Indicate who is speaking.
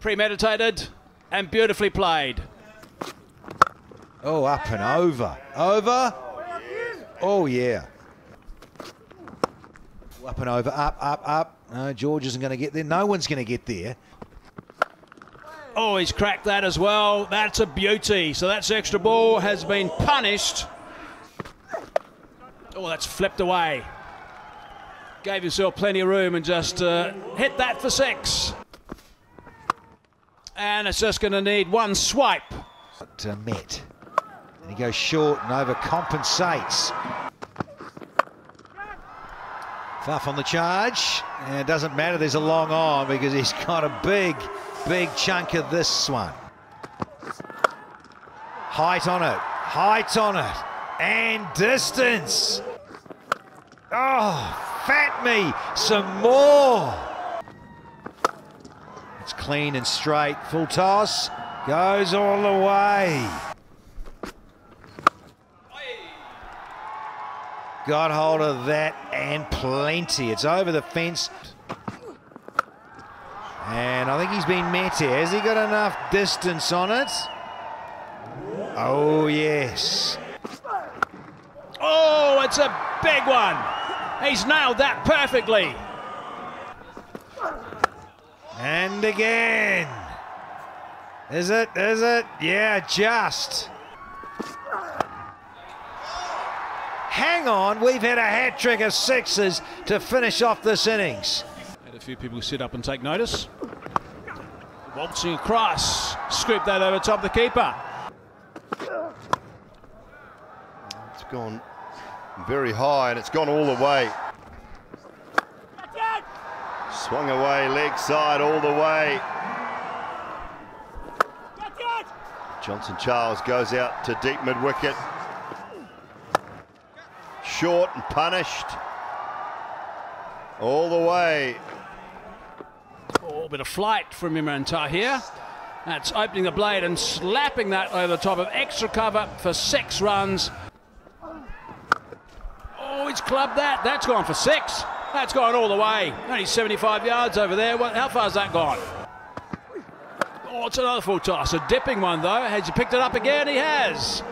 Speaker 1: Premeditated and beautifully played.
Speaker 2: Oh, up and over. Over. Oh, yeah. Up and over. Up, up, up. No, George isn't going to get there. No one's going to get there.
Speaker 1: Oh, he's cracked that as well. That's a beauty. So that's extra ball has been punished. Oh, that's flipped away. Gave himself plenty of room and just uh, hit that for six. And it's just going to need one swipe.
Speaker 2: To uh, Met. And he goes short and overcompensates. Faf on the charge. And it doesn't matter, there's a long on because he's got a big, big chunk of this one. Height on it. Height on it. And distance. Oh, fat me some more. Clean and straight. Full toss. Goes all the way. Got hold of that and plenty. It's over the fence. And I think he's been met here. Has he got enough distance on it? Oh, yes.
Speaker 1: Oh, it's a big one. He's nailed that perfectly.
Speaker 2: And again. Is it? Is it? Yeah, just. Hang on, we've had a hat trick of sixes to finish off this innings.
Speaker 1: Had a few people sit up and take notice. Waltzing across, scoop that over top the keeper.
Speaker 3: It's gone very high and it's gone all the way. Swung away, leg side all the way. Johnson Charles goes out to deep mid wicket. Short and punished. All the way.
Speaker 1: Oh, bit of flight from Imran Tahir. That's opening the blade and slapping that over the top of extra cover for six runs. Oh, he's clubbed that. That's gone for six. That's gone all the way. Only 75 yards over there. How far's that gone? Oh, it's another full toss. A dipping one, though. Has he picked it up again? He has.